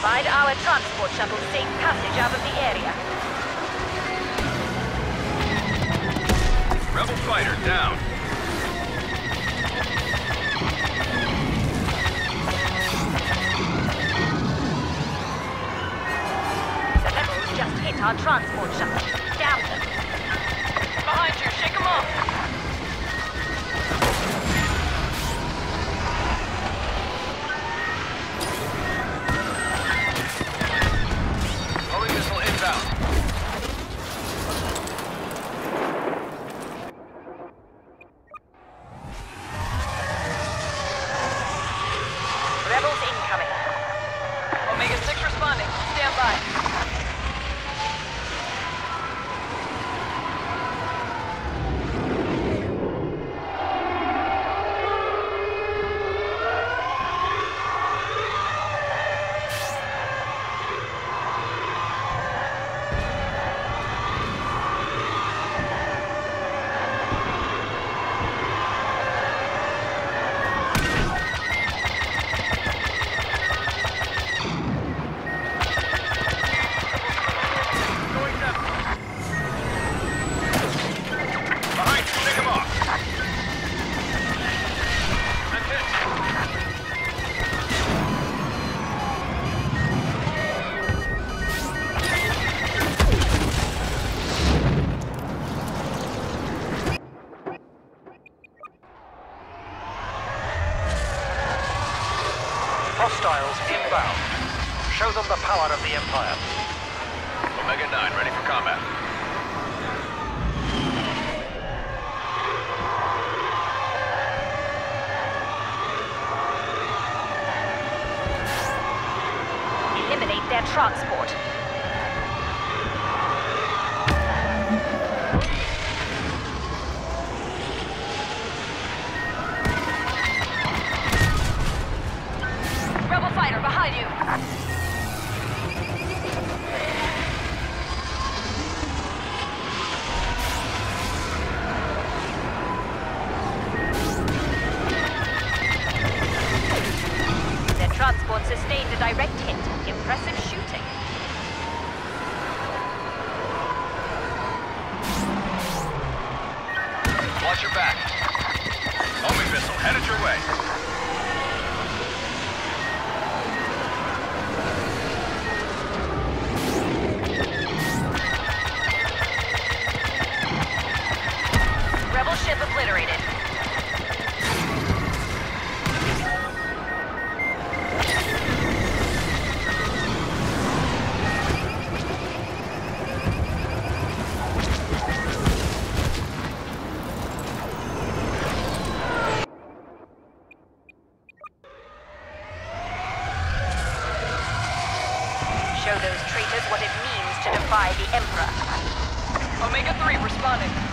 Provide our transport shuttle safe passage out of the area. Rebel fighter down. The rebels just hit our transport shuttle. Show them the power of the Empire. Omega 9 ready for combat. Eliminate their transport. Watch your back. Homing missile headed your way. Show those traitors what it means to defy the Emperor. Omega 3 responding.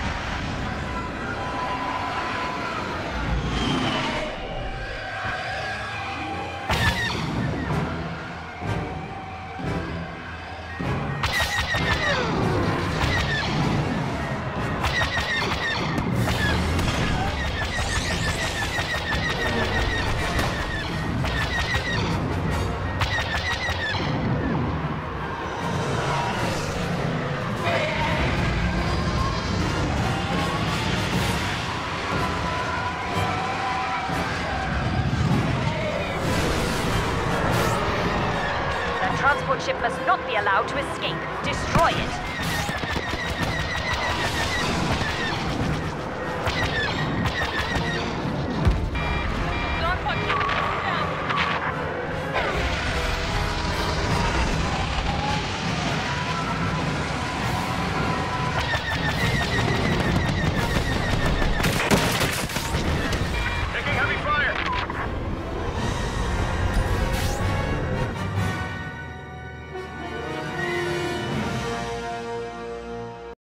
transport ship must not be allowed to escape. Destroy it.